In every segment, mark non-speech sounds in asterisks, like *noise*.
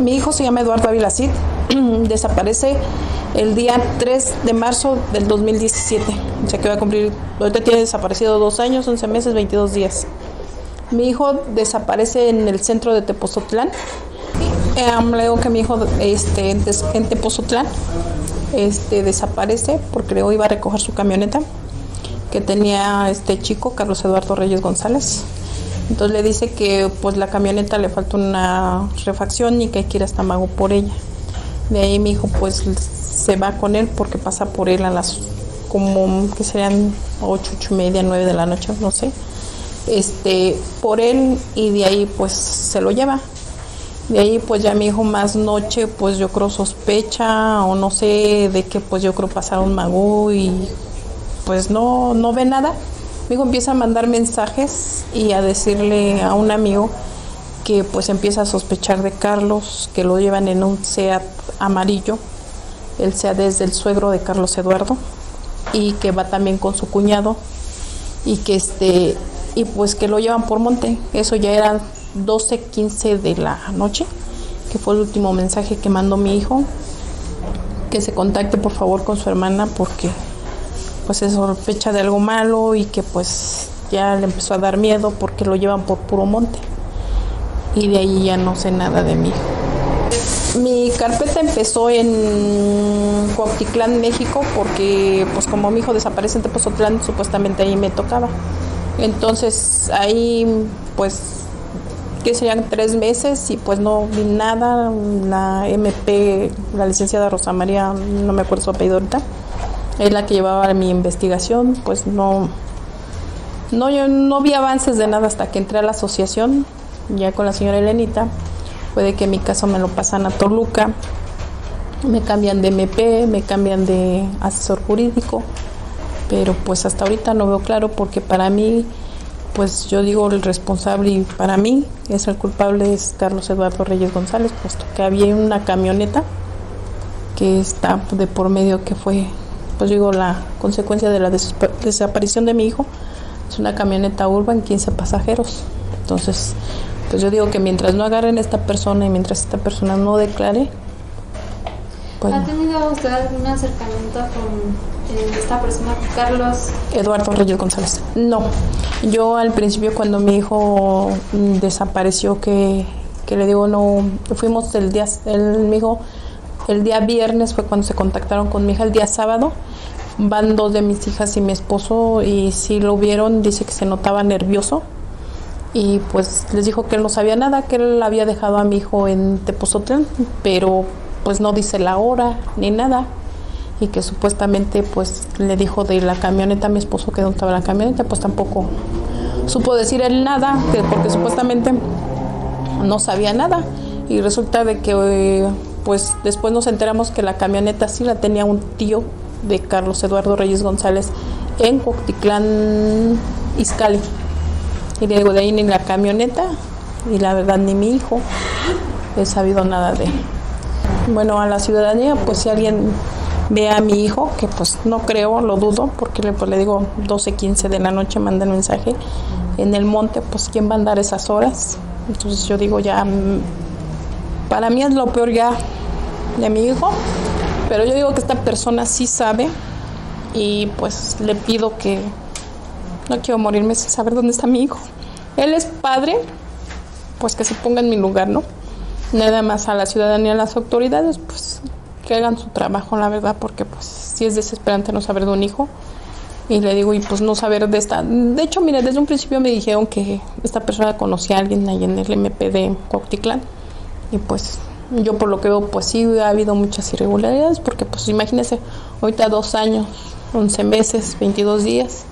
Mi hijo se llama Eduardo Ávila Cid, *clears throat* desaparece el día 3 de marzo del 2017. O sea que va a cumplir, ahorita tiene desaparecido dos años, 11 meses, 22 días. Mi hijo desaparece en el centro de Tepozotlán. Eh, que mi hijo este, en Tepozotlán este, desaparece porque luego iba a recoger su camioneta que tenía este chico, Carlos Eduardo Reyes González. Entonces le dice que pues la camioneta le falta una refacción y que hay que ir hasta Mago por ella. De ahí mi hijo pues se va con él porque pasa por él a las como que serían ocho, ocho y media, nueve de la noche, no sé. Este, por él y de ahí pues se lo lleva. De ahí pues ya mi hijo más noche pues yo creo sospecha o no sé de que pues yo creo pasaron mago y pues no, no ve nada. Mi hijo empieza a mandar mensajes y a decirle a un amigo que pues empieza a sospechar de Carlos, que lo llevan en un SEAT amarillo, el SEAT es del suegro de Carlos Eduardo y que va también con su cuñado y que este y pues que lo llevan por monte. Eso ya era 12, 15 de la noche, que fue el último mensaje que mandó mi hijo, que se contacte por favor con su hermana porque pues se sospecha de algo malo y que pues ya le empezó a dar miedo porque lo llevan por puro monte. Y de ahí ya no sé nada de mí. Mi carpeta empezó en Cuautitlán, México, porque pues como mi hijo desaparece en Tepozotlán, supuestamente ahí me tocaba. Entonces ahí pues que serían tres meses y pues no vi nada. La MP, la licenciada Rosa María, no me acuerdo su apellido ahorita, es la que llevaba mi investigación, pues no, no, yo no vi avances de nada hasta que entré a la asociación, ya con la señora Elenita. Puede que mi caso me lo pasan a Toluca, me cambian de MP, me cambian de asesor jurídico, pero pues hasta ahorita no veo claro porque para mí pues yo digo el responsable y para mí es el culpable es Carlos Eduardo Reyes González, puesto que había una camioneta que está de por medio que fue, pues digo, la consecuencia de la desaparición de mi hijo, es una camioneta urban, 15 pasajeros. Entonces, pues yo digo que mientras no agarren a esta persona y mientras esta persona no declare, pues ¿Ha tenido usted algún acercamiento con esta persona, Carlos? Eduardo Reyes González. No, yo al principio cuando mi hijo desapareció, que, que le digo, no, fuimos el día, el, mi hijo, el día viernes fue cuando se contactaron con mi hija, el día sábado. Van dos de mis hijas y mi esposo y si lo vieron dice que se notaba nervioso. Y pues les dijo que él no sabía nada, que él había dejado a mi hijo en Tepozotlán, pero pues no dice la hora ni nada. Y que supuestamente pues le dijo de la camioneta a mi esposo que dónde estaba la camioneta, pues tampoco supo decir él nada, porque supuestamente no sabía nada. Y resulta de que pues después nos enteramos que la camioneta sí la tenía un tío de Carlos Eduardo Reyes González en Cocticlán, Izcali. Y digo, de ahí ni la camioneta y la verdad ni mi hijo he sabido nada de. Bueno, a la ciudadanía, pues si alguien ve a mi hijo, que pues no creo, lo dudo, porque le, pues, le digo 12, 15 de la noche manda el mensaje en el monte, pues quién va a andar esas horas. Entonces yo digo ya, mm, para mí es lo peor ya de mi hijo, pero yo digo que esta persona sí sabe y pues le pido que no quiero morirme sin saber dónde está mi hijo. Él es padre, pues que se ponga en mi lugar, ¿no? Nada más a la ciudadanía, a las autoridades, pues que hagan su trabajo, la verdad, porque pues sí es desesperante no saber de un hijo. Y le digo, y pues no saber de esta. De hecho, mira, desde un principio me dijeron que esta persona conocía a alguien ahí en el MP de. Y pues yo por lo que veo, pues sí ha habido muchas irregularidades, porque pues imagínese, ahorita dos años, 11 meses, 22 días,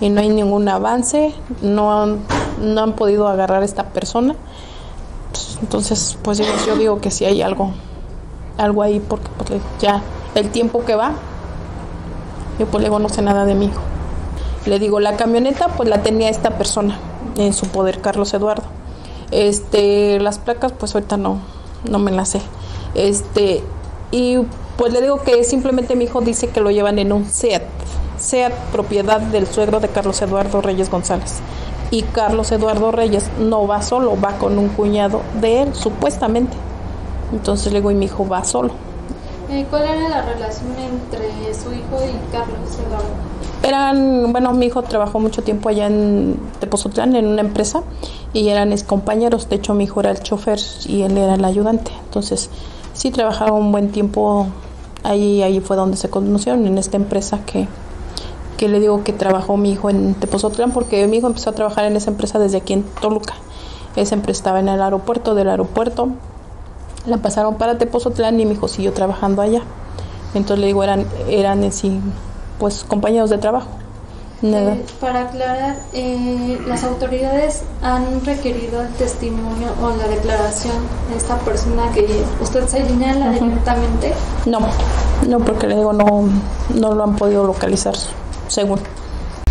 y no hay ningún avance, no han, no han podido agarrar a esta persona. Pues, entonces, pues yo digo que sí hay algo algo ahí porque pues, ya el tiempo que va, yo pues luego no sé nada de mi hijo. Le digo, la camioneta pues la tenía esta persona en su poder, Carlos Eduardo. Este, las placas pues ahorita no, no me las sé. Este, y pues le digo que simplemente mi hijo dice que lo llevan en un SEAT, SEAT propiedad del suegro de Carlos Eduardo Reyes González. Y Carlos Eduardo Reyes no va solo, va con un cuñado de él, supuestamente Entonces le digo, y mi hijo va solo. Eh, ¿Cuál era la relación entre su hijo y Carlos Eduardo? Eran, bueno, mi hijo trabajó mucho tiempo allá en Tepozotlán en una empresa y eran ex compañeros. De hecho, mi hijo era el chofer y él era el ayudante. Entonces, sí trabajaron un buen tiempo ahí. Ahí fue donde se conocieron en esta empresa que, que le digo que trabajó mi hijo en Tepozotlán, porque mi hijo empezó a trabajar en esa empresa desde aquí en Toluca. Esa empresa estaba en el aeropuerto, del aeropuerto la pasaron para Tepozotlán y mi hijo siguió trabajando allá. Entonces le digo, eran, eran sí, pues compañeros de trabajo. Eh, para aclarar, eh, ¿las autoridades han requerido el testimonio o la declaración de esta persona que usted señala directamente? No, no, porque le digo, no, no lo han podido localizar, según.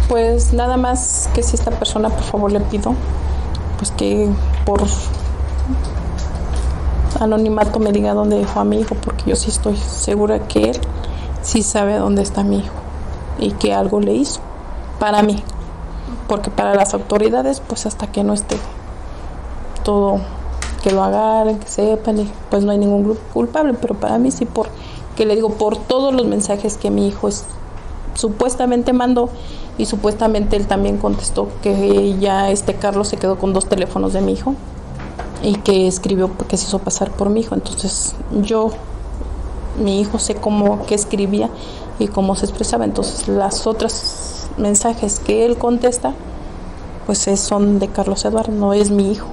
Pues nada más que si esta persona, por favor, le pido, pues que por anonimato me diga dónde dejó a mi hijo, porque yo sí estoy segura que él sí sabe dónde está mi hijo y que algo le hizo para mí, porque para las autoridades, pues hasta que no esté todo, que lo agarren, que sepan, pues no hay ningún grupo culpable, pero para mí sí, porque le digo, por todos los mensajes que mi hijo es, supuestamente mandó y supuestamente él también contestó que ya este Carlos se quedó con dos teléfonos de mi hijo y que escribió que se hizo pasar por mi hijo. Entonces yo, mi hijo sé cómo que escribía y cómo se expresaba. Entonces las otras mensajes que él contesta, pues son de Carlos Eduardo, no es mi hijo.